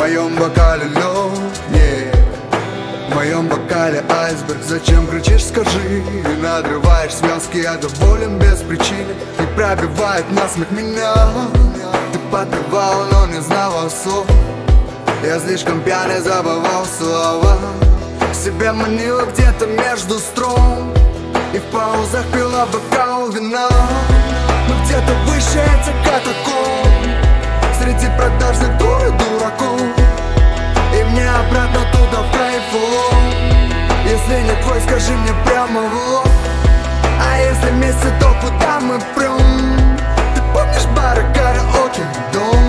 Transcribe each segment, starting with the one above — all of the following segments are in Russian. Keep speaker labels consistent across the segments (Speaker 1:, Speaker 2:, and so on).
Speaker 1: моем бокале лед, yeah. В моем бокале айсберг, зачем кричишь, скажи? И надрываешь слезки, я доволен без причины И пробивает насмех меня. Ты подпевал, но не знал слов Я слишком пьяный забывал слова. Себя манила где-то между струн И в паузах пила бокал вина. Но где-то выше этих катакомб. Среди продажных скажи мне прямо в лоб. А если вместе, то куда мы прям? Ты помнишь бары, караоке, дом?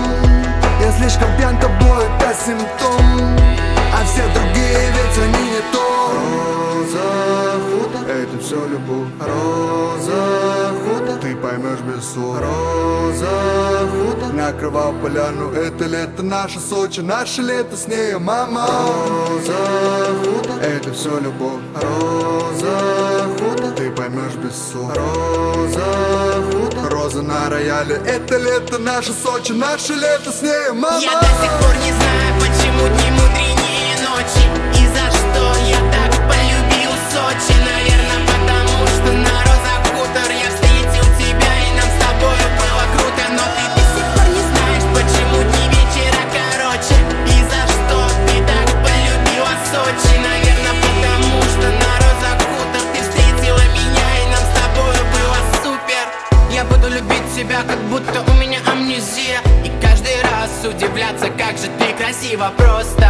Speaker 1: Я слишком пьян тобой, это симптом. А все другие, ведь они не то. Роза это все любовь. Роза ты поймешь без слов. Роза хутор, накрывал поляну Это лето наше Сочи, наше лето с ней мама. Роза хутор, это все любовь. Роза хутор, ты поймешь без слов. Роза хутор, роза на рояле Это лето наше Сочи, наше лето с ней мама.
Speaker 2: Я до сих пор не знаю, почему дни мудренее будто у меня амнезия. И каждый раз удивляться, как же ты красиво просто.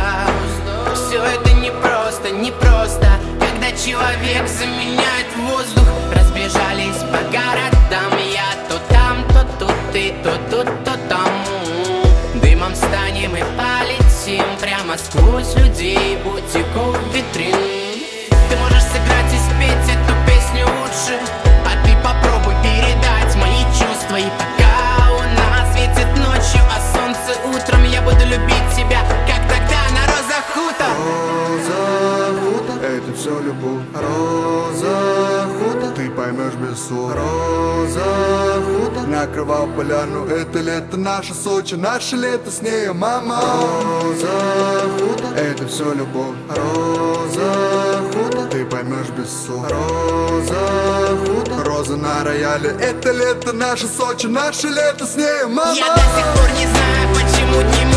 Speaker 2: Все это не просто, не просто. Когда человек заменяет воздух Разбежались по городам. Я то там, то тут, ты то тут, то там Дымом станем и полетим Прямо сквозь людей, бутиков,
Speaker 1: все любовь Роза хутор, ты поймешь без слов Роза хутор, накрывал поляну Это лето наше Сочи, наше лето с ней мама. Роза хутор, это все любовь Роза хутор, ты поймешь без слов Роза хутор, роза на рояле Это лето наше Сочи, наше лето с ней мама.
Speaker 2: Я до сих пор не знаю, почему дни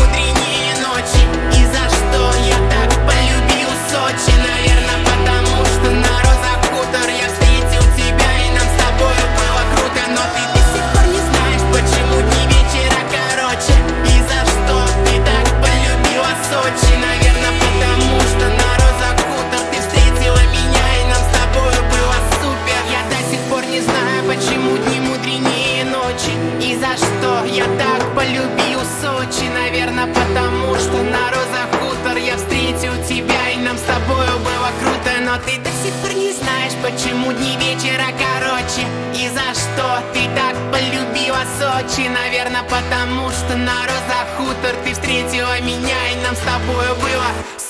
Speaker 2: что я так полюбил Сочи Наверное, потому что на розах хутор. Я встретил тебя и нам с тобою было круто. Но ты до сих пор не знаешь, почему дни вечера короче. И за что ты так полюбила Сочи? Наверное, потому что на розах хутор Ты встретила меня и нам с тобою было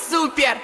Speaker 2: супер